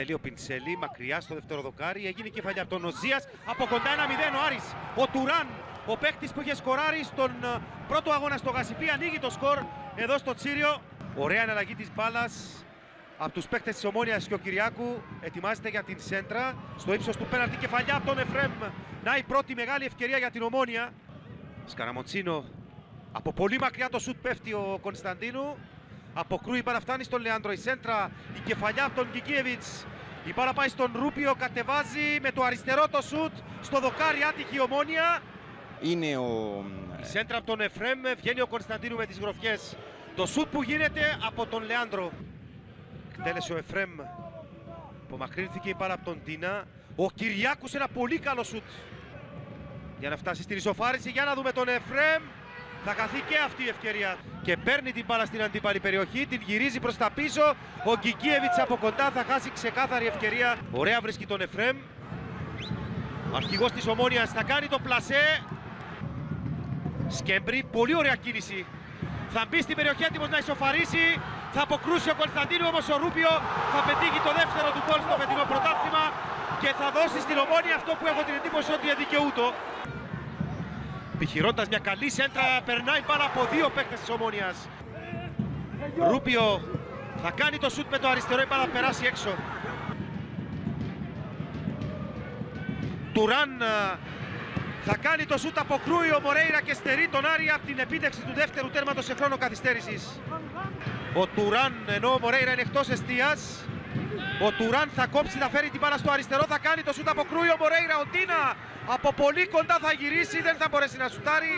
εκτελεί ο Πιντσελή μακριά στο δεύτερο δοκάρι. Έγινε κεφαλιά από τον Οζίας. Από κοντά 1-0 ο Άρης. Ο Τουράν, ο παίκτης που είχε σκοράρει στον ε, πρώτο αγώνα στο Γασιπί, ανοίγει το σκορ εδώ στο Τσίριο. Ωραία εναλλαγή της μπάλας από τους παίκτες της Ομόνιας και ο Κυριάκου. Ετοιμάζεται για την σέντρα. Στο ύψος του πέναλτι κεφαλιά από τον Εφρέμ. Να η πρώτη μεγάλη ευκαιρία για την Ομόνια. Σκαραμοτσίνο από πολύ μακριά το σουτ πέφτει ο Κωνσταντίνου. Αποκρούει η μπάλα φτάνει στον Λεάντρο. Η σέντρα, η κεφαλιά από τον Γκικίεβιτς. Η μπάλα πάει στον Ρούπιο, κατεβάζει με το αριστερό το σουτ. Στο δοκάρι άτυχη η ομόνια. Είναι ο... Η σέντρα από τον Εφρέμ, βγαίνει ο Κωνσταντίνου με τις γροφιές. Το σουτ που γίνεται από τον Λεάντρο. Εκτέλεσε ο Εφρέμ. Απομακρύνθηκε η μπάλα από τον Τίνα. Ο Κυριάκους ένα πολύ καλό σουτ. Για να φτάσει στην ισοφάριση, για να δούμε τον Εφρέμ. Θα χαθεί και αυτή η ευκαιρία. Και παίρνει την μπάλα στην αντίπαλη περιοχή, την γυρίζει προς τα πίσω. Ο Γκικίεβιτς από κοντά θα χάσει ξεκάθαρη ευκαιρία. Ωραία βρίσκει τον Εφρέμ. Ο αρχηγός της Ομόνιας θα κάνει το πλασέ. Σκέμπρι, πολύ ωραία κίνηση. Θα μπει στην περιοχή έτοιμος να ισοφαρίσει. Θα αποκρούσει ο Κωνσταντίνου, όμως ο Ρούπιο θα πετύχει το δεύτερο του γκολ στο φετινό πρωτάθλημα και θα δώσει στην Ομόνια αυτό που έχω την εντύπωση ότι αδικαιούτο. Επιχειρώντας μια καλή σέντρα, περνάει πάρα από δύο παίκτες της Ομόνιας. Ρούπιο θα κάνει το σουτ με το αριστερό, η μπάλα περάσει έξω. Τουράν θα κάνει το σούτ, αποκρούει ο Μορέιρα και στερεί τον Άρη από την επίτευξη του δεύτερου τέρματος σε χρόνο καθυστέρησης. Ο Τουράν, ενώ ο Μορέιρα είναι εκτός εστίας, ο Τουράν θα κόψει, θα φέρει την μπάλα στο αριστερό, θα κάνει το σούτ, αποκρούει ο Μορέιρα, ο Τίνα από πολύ κοντά θα γυρίσει, δεν θα μπορέσει να σουτάρει.